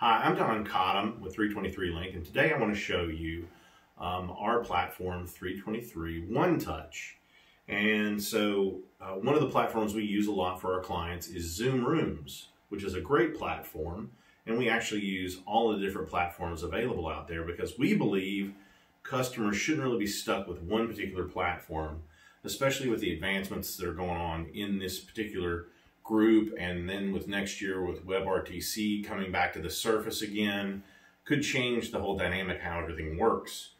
Hi, I'm Don Cottom with 323 Link, and today I want to show you um, our platform 323 One Touch. And so uh, one of the platforms we use a lot for our clients is Zoom Rooms, which is a great platform. And we actually use all the different platforms available out there because we believe customers shouldn't really be stuck with one particular platform, especially with the advancements that are going on in this particular group and then with next year with WebRTC coming back to the surface again, could change the whole dynamic how everything works.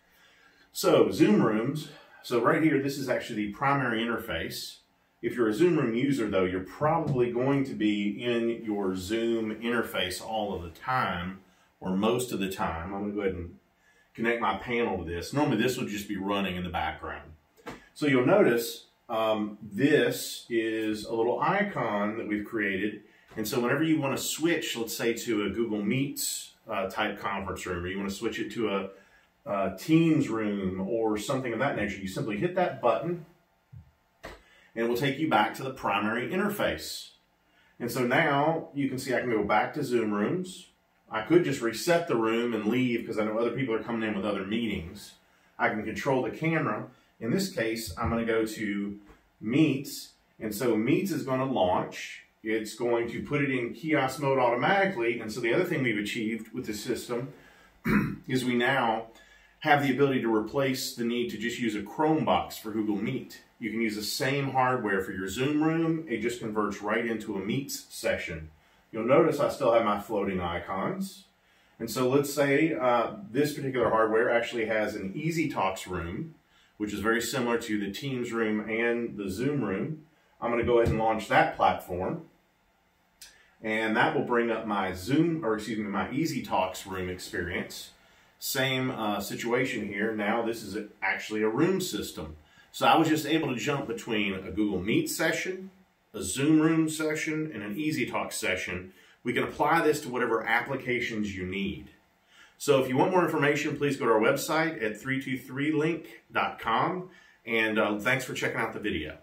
So Zoom Rooms, so right here, this is actually the primary interface. If you're a Zoom Room user though, you're probably going to be in your Zoom interface all of the time or most of the time. I'm gonna go ahead and connect my panel to this. Normally this would just be running in the background. So you'll notice um, this is a little icon that we've created. And so whenever you want to switch, let's say to a Google Meets uh, type conference room, or you want to switch it to a, a Teams room or something of that nature, you simply hit that button and it will take you back to the primary interface. And so now you can see I can go back to Zoom rooms. I could just reset the room and leave because I know other people are coming in with other meetings. I can control the camera in this case, I'm going to go to Meets, and so Meets is going to launch. It's going to put it in kiosk mode automatically, and so the other thing we've achieved with the system is we now have the ability to replace the need to just use a Chromebox for Google Meet. You can use the same hardware for your Zoom room. It just converts right into a Meets session. You'll notice I still have my floating icons. And so let's say uh, this particular hardware actually has an ezTalks room which is very similar to the Teams room and the Zoom room. I'm going to go ahead and launch that platform. And that will bring up my Zoom, or excuse me, my ezTalks room experience. Same uh, situation here. Now this is actually a room system. So I was just able to jump between a Google Meet session, a Zoom room session, and an ezTalk session. We can apply this to whatever applications you need. So if you want more information, please go to our website at 323link.com. And uh, thanks for checking out the video.